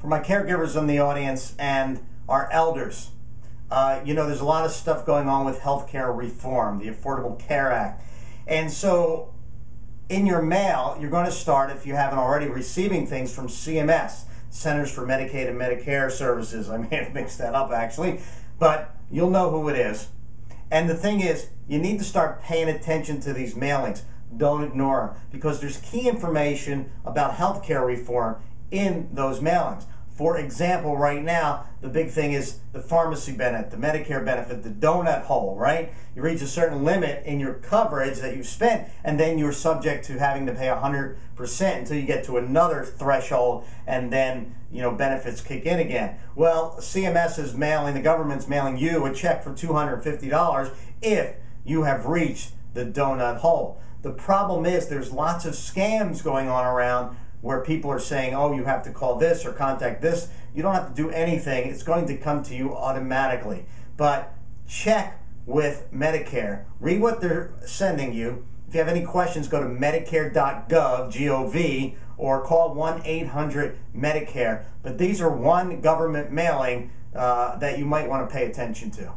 for my caregivers in the audience and our elders. Uh, you know, there's a lot of stuff going on with healthcare reform, the Affordable Care Act. And so, in your mail, you're going to start, if you haven't already, receiving things from CMS, Centers for Medicaid and Medicare Services. I may have mixed that up actually, but you'll know who it is. And the thing is, you need to start paying attention to these mailings. Don't ignore them because there's key information about healthcare reform in those mailings. For example, right now, the big thing is the pharmacy benefit, the Medicare benefit, the donut hole, right? You reach a certain limit in your coverage that you've spent, and then you're subject to having to pay 100% until you get to another threshold, and then, you know, benefits kick in again. Well, CMS is mailing, the government's mailing you a check for $250 if you have reached the donut hole. The problem is there's lots of scams going on around where people are saying, oh, you have to call this or contact this. You don't have to do anything. It's going to come to you automatically. But check with Medicare. Read what they're sending you. If you have any questions, go to medicare.gov, G-O-V, or call 1-800-MEDICARE. But these are one government mailing uh, that you might want to pay attention to.